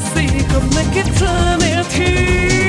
Look at yourself. Inside you.